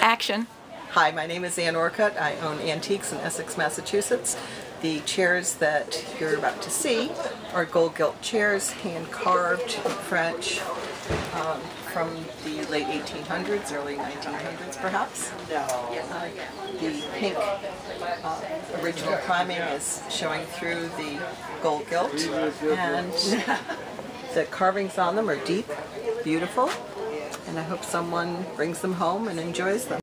Action. Hi, my name is Ann Orcutt. I own AnnTiques in Essex, Massachusetts. The chairs that you're about to see are gold gilt chairs, hand carved French um, from the late 1800s, early 1900s perhaps. Uh, the pink uh, original priming is showing through the gold gilt and the carvings on them are deep, beautiful, and I hope someone brings them home and enjoys them.